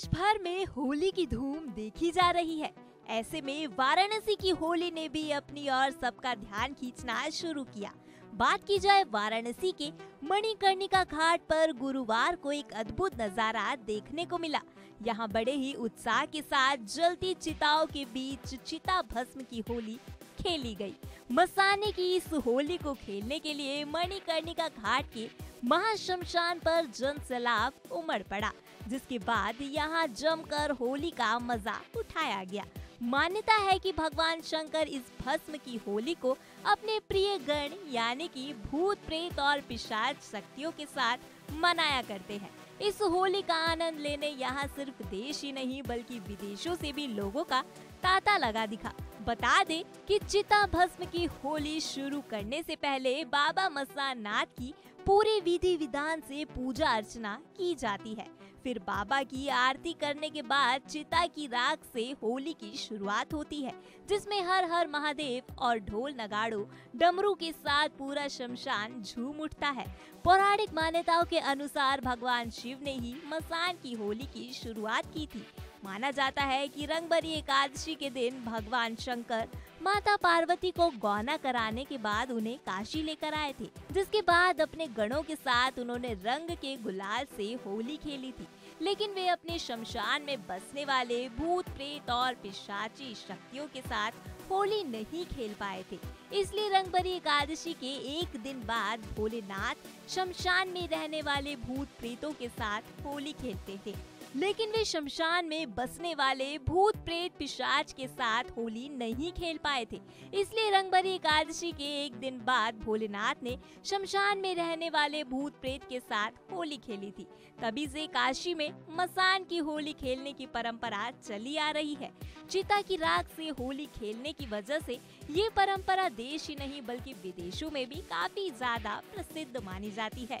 देश भर में होली की धूम देखी जा रही है। ऐसे में वाराणसी की होली ने भी अपनी और सबका ध्यान खींचना शुरू किया। बात की जाए वाराणसी के मणिकर्णिका घाट पर गुरुवार को एक अद्भुत नज़ारा देखने को मिला। यहाँ बड़े ही उत्साह के साथ जलती चिताओं के बीच चिता भस्म की होली खेली गई। मसाने की इस होली को खेलने के लिए मणिकर्णिका घाट के महाशमशान पर जन सैलाब उमड़ पड़ा, जिसके बाद यहाँ जमकर होली का मज़ा उठाया गया। मान्यता है कि भगवान शंकर इस भस्म की होली को अपने प्रिय गण, यानी कि भूत प्रेत और पिशाच शक्तियों के साथ मनाया करते हैं। इस होली का आनंद लेने यहाँ सिर्फ़ देश ही नहीं, बल्कि विदेशों से भी लोगों का तांता लगा दिखा। बता दे कि चिता भस्म की होली शुरू करने से पहले बाबा मसान नाथ की पूरी विधि विधान से पूजा अर्चना की जाती है। फिर बाबा की आरती करने के बाद चिता की राख से होली की शुरुआत होती है, जिसमें हर हर महादेव और ढोल नगाड़ो, डमरू के साथ पूरा शमशान झूम उठता है। पौराणिक मान्यताओं के अनुसार भगवान शिव ने ही मसान की होली की शुरुआत की थी। माना जाता है कि रंगबरी एकादशी के दिन भगवान शंकर माता पार्वती को गौना कराने के बाद उन्हें काशी लेकर आए थे, जिसके बाद अपने गणों के साथ उन्होंने रंग के गुलाल से होली खेली थी। लेकिन वे अपने शमशान में बसने वाले भूत, प्रेत और पिशाची शक्तियों के साथ होली नहीं खेल पाए थे। इसलिए रंगबरी एकादशी के एक दिन बाद भोलेनाथ शमशान में रहने वाले भूत, प्रेतों के साथ होली खेलते थे। लेकिन वे शमशान में बसने वाले भूत प्रेत पिशाच के साथ होली नहीं खेल पाए थे। इसलिए रंगभरी एकादशी के एक दिन बाद भोलेनाथ ने शमशान में रहने वाले भूत प्रेत के साथ होली खेली थी। तभी से काशी में मसान की होली खेलने की परंपरा चली आ रही है। चिता की राख से होली खेलने की वजह से ये परंपरा देश ही नहीं, बल्कि विदेशों में भी काफ़ी ज़्यादा प्रसिद्ध मानी जाती है।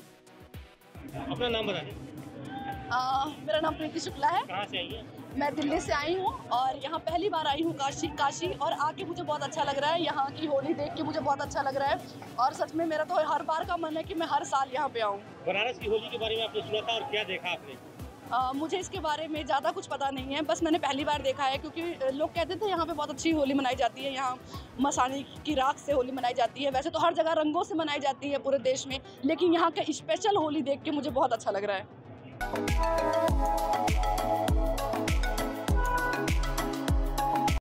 अपना नाम बताएँ मेरा नाम प्रीति शुक्ला है। कहाँ से आई है? मैं दिल्ली से आई हूँ और यहाँ पहली बार आई हूँ काशी काशी और आके मुझे बहुत अच्छा लग रहा है। यहाँ की होली देख के मुझे बहुत अच्छा लग रहा है और सच में मेरा तो हर बार का मन है कि मैं हर साल यहाँ पे आऊँ। बनारस की होली के बारे में आपने सुना था और क्या देखा आपने? आ, मुझे इसके बारे में ज़्यादा कुछ पता नहीं है बस मैंने पहली बार देखा है क्योंकि लोग कहते थे यहाँ पे बहुत अच्छी होली मनाई जाती है यहाँ मसानी की राख से होली मनाई जाती है। वैसे तो हर जगह रंगों से मनाई जाती है पूरे देश में लेकिन यहाँ का स्पेशल होली देख के मुझे बहुत अच्छा लग रहा है। Thank you.